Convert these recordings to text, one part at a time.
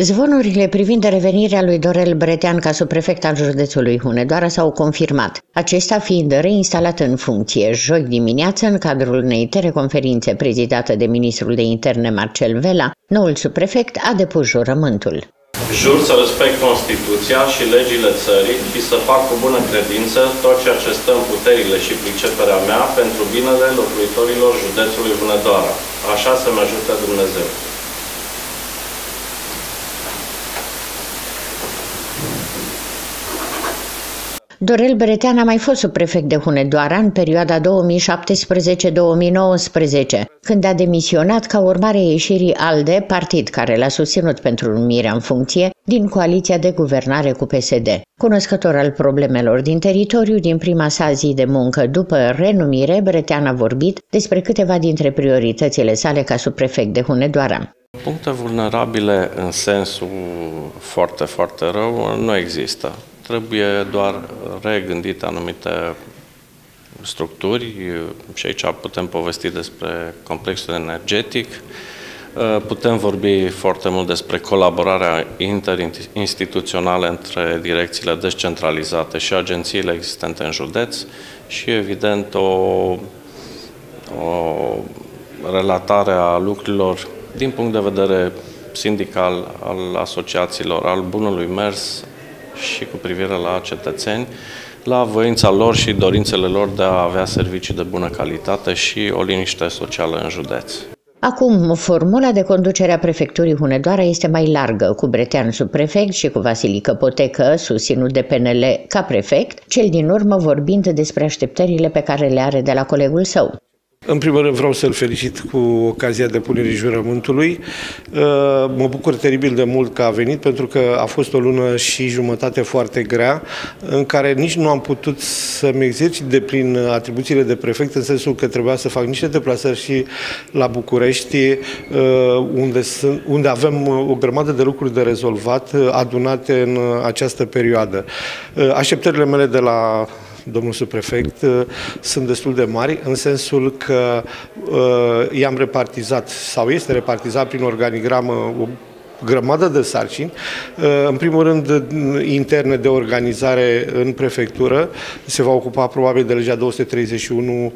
Zvonurile privind revenirea lui Dorel Bretean ca subprefect al județului Hunedoara s-au confirmat, acesta fiind reinstalat în funcție joi dimineață în cadrul unei teleconferințe prezidată de ministrul de interne Marcel Vela, noul subprefect a depus jurământul. Jur să respect Constituția și legile țării și să fac cu bună credință tot ceea ce stă în puterile și priceperea mea pentru binele locuitorilor județului Hunedoara. Așa să-mi ajute Dumnezeu. Dorel Beretean a mai fost subprefect de Hunedoara în perioada 2017-2019, când a demisionat ca urmare a ieșirii ALDE, partid care l-a susținut pentru numirea în funcție, din coaliția de guvernare cu PSD. Cunoscător al problemelor din teritoriu, din prima sa zi de muncă după renumire, Bretean a vorbit despre câteva dintre prioritățile sale ca subprefect de Hunedoara. Puncte vulnerabile în sensul foarte, foarte rău nu există. Trebuie doar regândite anumite structuri. Și aici putem povesti despre complexul energetic, Putem vorbi foarte mult despre colaborarea interinstituțională între direcțiile descentralizate și agențiile existente în județ și, evident, o, o relatare a lucrurilor din punct de vedere sindical, al asociațiilor, al bunului mers și cu privire la cetățeni, la voința lor și dorințele lor de a avea servicii de bună calitate și o liniște socială în județ. Acum, formula de conducere a prefecturii Hunedoara este mai largă, cu Bretean sub prefect și cu Vasilică Potecă, susținut de PNL ca prefect, cel din urmă vorbind despre așteptările pe care le are de la colegul său. În primul rând vreau să-l felicit cu ocazia depunerii jurământului. Uh, mă bucur teribil de mult că a venit, pentru că a fost o lună și jumătate foarte grea, în care nici nu am putut să-mi exercit de plin atribuțiile de prefect, în sensul că trebuia să fac niște deplasări și la București, uh, unde, sunt, unde avem o grămadă de lucruri de rezolvat, uh, adunate în această perioadă. Așteptările mele de la domnul subprefect, uh, sunt destul de mari, în sensul că uh, i-am repartizat, sau este repartizat prin organigramă o grămadă de sarcini, uh, în primul rând interne de organizare în prefectură, se va ocupa probabil de legea 231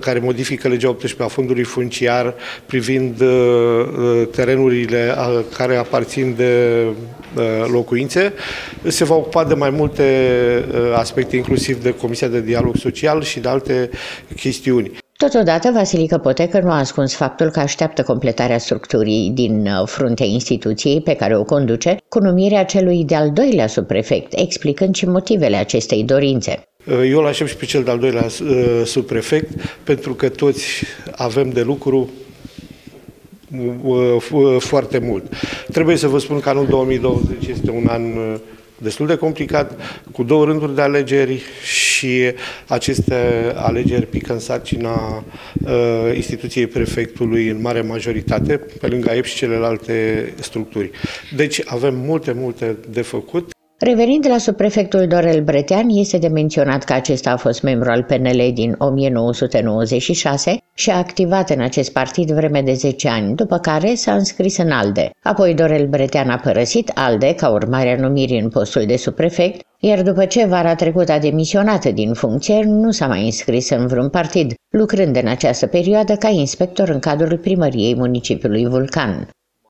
care modifică legea 18 a fondului funciar privind terenurile care aparțin de locuințe. Se va ocupa de mai multe aspecte, inclusiv de Comisia de Dialog Social și de alte chestiuni. Totodată, Vasilică Potecă nu a ascuns faptul că așteaptă completarea structurii din uh, fruntea instituției pe care o conduce cu numirea celui de-al doilea subprefect, explicând și motivele acestei dorințe. Uh, eu îl aștept și pe cel de-al doilea uh, subprefect, pentru că toți avem de lucru foarte mult. Trebuie să vă spun că anul 2020 este un an destul de complicat, cu două rânduri de alegeri și aceste alegeri pică în sarcina uh, instituției prefectului în mare majoritate, pe lângă AEP și celelalte structuri. Deci avem multe, multe de făcut. Revenind la subprefectul Dorel Bretean, este de menționat că acesta a fost membru al PNL din 1996 și a activat în acest partid vreme de 10 ani, după care s-a înscris în ALDE. Apoi Dorel Bretean a părăsit ALDE ca urmare a numirii în postul de subprefect, iar după ce vara trecută a demisionat din funcție, nu s-a mai înscris în vreun partid, lucrând în această perioadă ca inspector în cadrul primăriei municipiului Vulcan.